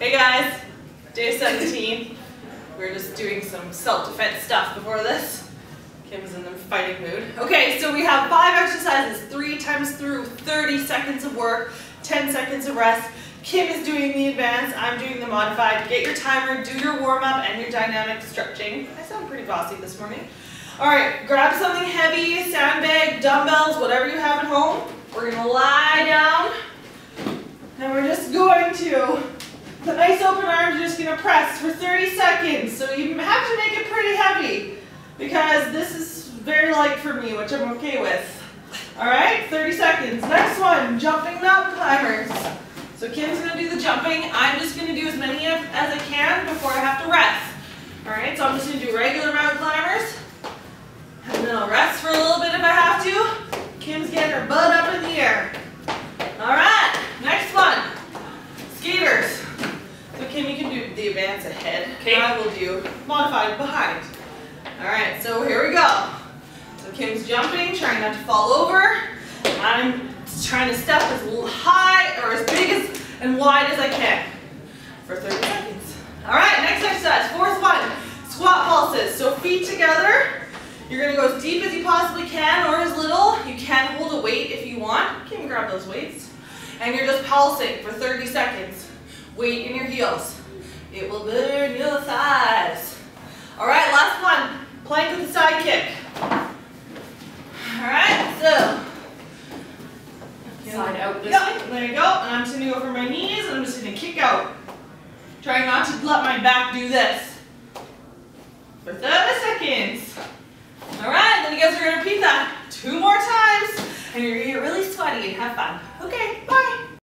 Hey guys, day 17. We're just doing some self-defense stuff before this. Kim's in the fighting mood. Okay, so we have five exercises, three times through 30 seconds of work, 10 seconds of rest. Kim is doing the advanced, I'm doing the modified. Get your timer, do your warm-up and your dynamic stretching. I sound pretty bossy this morning. All right, grab something heavy, sandbag, dumbbells, whatever you have at home. We're gonna lie down and we're just going to the nice open arms, you're just going to press for 30 seconds. So you have to make it pretty heavy because this is very light for me, which I'm okay with. All right, 30 seconds. Next one, jumping mountain climbers. So Kim's going to do the jumping. I'm just going to do as many as I can before I have to rest. All right, so I'm just going to do regular mountain climbers. And then I'll rest for a little bit if I have to. Kim's getting her butt up in the air. All right, next one. Skaters. So Kim, you can advance ahead. Okay. I will do modified behind. All right, so here we go. So Kim's jumping, trying not to fall over. I'm trying to step as high or as big as and wide as I can for 30 seconds. All right, next exercise, fourth one, squat pulses. So feet together. You're gonna go as deep as you possibly can or as little. You can hold a weight if you want. Kim, grab those weights. And you're just pulsing for 30 seconds. Weight in your heels. It will burn your thighs. All right, last one. Plank with a side kick. All right, so. Side out this Yep, there you go. And I'm just gonna go for my knees and I'm just gonna kick out. Try not to let my back do this. For 30 seconds. All right, then you guys are gonna repeat that two more times and you're gonna get really sweaty and have fun. Okay, bye.